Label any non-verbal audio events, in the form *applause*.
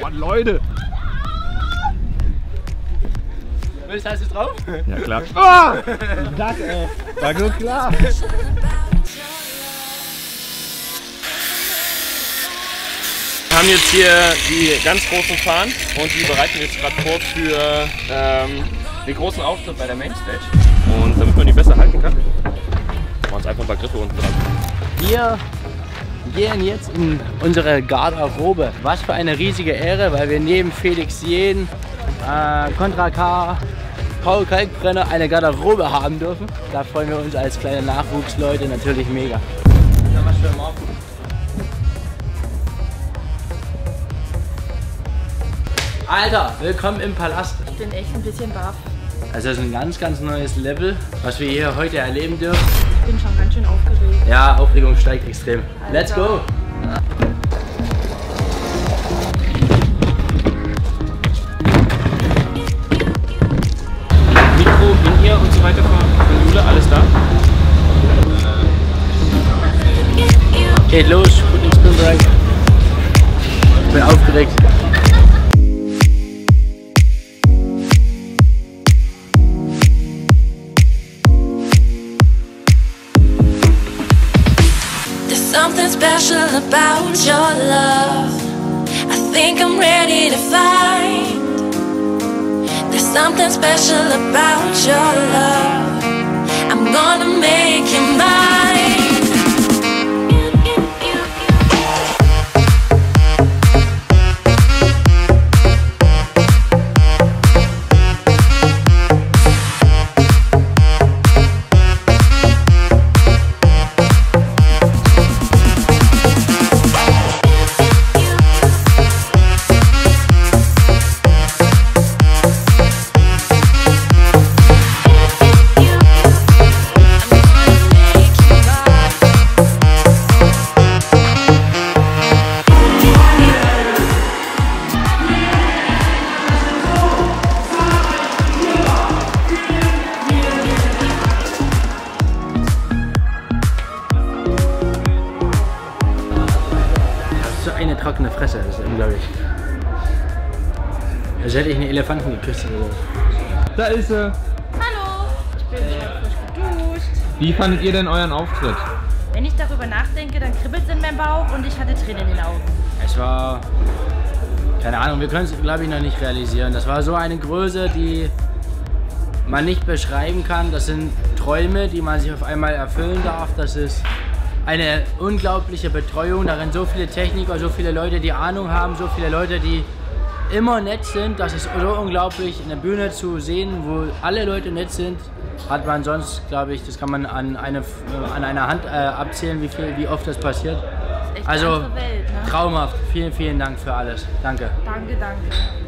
Mann, Leute! Willst du es drauf? Ja, klar. *laughs* Ah! Das, ey. War nur klar. Wir haben jetzt hier die ganz großen Fahnen und die bereiten wir jetzt gerade vor für ähm, den großen Auftritt bei der Mainstage. Und damit man die besser halten kann, machen wir uns einfach ein paar Griffe unten dran. Wir gehen jetzt in unsere Garderobe. Was für eine riesige Ehre, weil wir neben Felix Jen, äh, Contra K, Paul Kalkbrenner eine Garderobe haben dürfen. Da freuen wir uns als kleine Nachwuchsleute natürlich mega. Alter, willkommen im Palast. Ich bin echt ein bisschen baff. Also das ist ein ganz, ganz neues Level, was wir hier heute erleben dürfen. Ich bin schon ganz schön aufgeregt. Ja, Aufregung steigt extrem. Let's go! Mikro in ihr und so weiter von Jule, alles da? Geht los, gut ins Spinbereich. Ich bin aufgeregt. Something special about your love. I think I'm ready to find. There's something special about your love. I'm gonna make trockene Fresse, das ist unglaublich. Als hätte ich einen Elefanten geküsst oder so. Da ist sie. Hallo, ich bin schon frisch geduscht. Wie fandet ihr denn euren Auftritt? Wenn ich darüber nachdenke, dann kribbelt es in meinem Bauch und ich hatte Tränen in den Augen. Es war, keine Ahnung, wir können es glaube ich noch nicht realisieren. Das war so eine Größe, die man nicht beschreiben kann. Das sind Träume, die man sich auf einmal erfüllen darf. Das ist eine unglaubliche Betreuung. Darin so viele Techniker, so viele Leute, die Ahnung haben, so viele Leute, die immer nett sind. Das ist so unglaublich, eine Bühne zu sehen, wo alle Leute nett sind. Hat man sonst, glaube ich, das kann man an, eine, an einer Hand äh, abzählen, wie, viel, wie oft das passiert. Das ist echt Also Welt, ne? traumhaft. Vielen, vielen Dank für alles. Danke. Danke, danke.